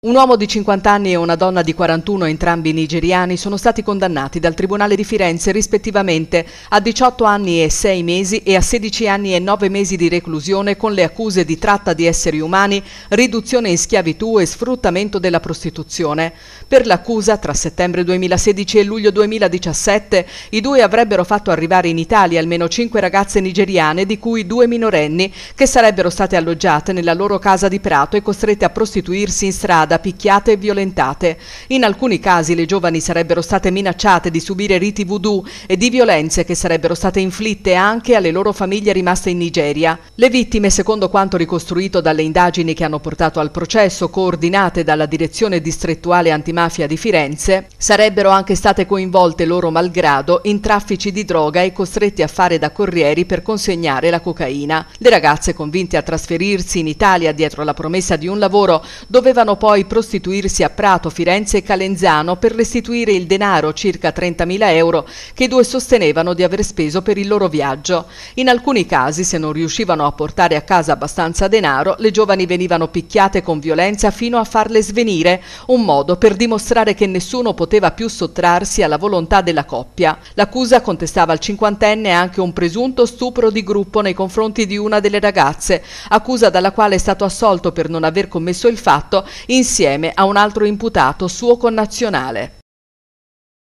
Un uomo di 50 anni e una donna di 41, entrambi nigeriani, sono stati condannati dal Tribunale di Firenze rispettivamente a 18 anni e 6 mesi e a 16 anni e 9 mesi di reclusione con le accuse di tratta di esseri umani, riduzione in schiavitù e sfruttamento della prostituzione. Per l'accusa, tra settembre 2016 e luglio 2017, i due avrebbero fatto arrivare in Italia almeno 5 ragazze nigeriane, di cui due minorenni, che sarebbero state alloggiate nella loro casa di Prato e costrette a prostituirsi in strada strada picchiate e violentate. In alcuni casi le giovani sarebbero state minacciate di subire riti voodoo e di violenze che sarebbero state inflitte anche alle loro famiglie rimaste in Nigeria. Le vittime, secondo quanto ricostruito dalle indagini che hanno portato al processo, coordinate dalla Direzione Distrettuale Antimafia di Firenze, sarebbero anche state coinvolte loro malgrado in traffici di droga e costretti a fare da corrieri per consegnare la cocaina. Le ragazze, convinte a trasferirsi in Italia dietro la promessa di un lavoro, dovevano poi poi prostituirsi a Prato, Firenze e Calenzano per restituire il denaro, circa 30.000 euro, che i due sostenevano di aver speso per il loro viaggio. In alcuni casi, se non riuscivano a portare a casa abbastanza denaro, le giovani venivano picchiate con violenza fino a farle svenire, un modo per dimostrare che nessuno poteva più sottrarsi alla volontà della coppia. L'accusa contestava al cinquantenne anche un presunto stupro di gruppo nei confronti di una delle ragazze, accusa dalla quale è stato assolto per non aver commesso il fatto in insieme a un altro imputato suo connazionale.